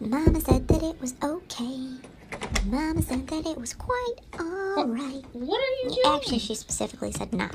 Mama said that it was okay. Mama said that it was quite alright. What are you doing? Actually, she specifically said not.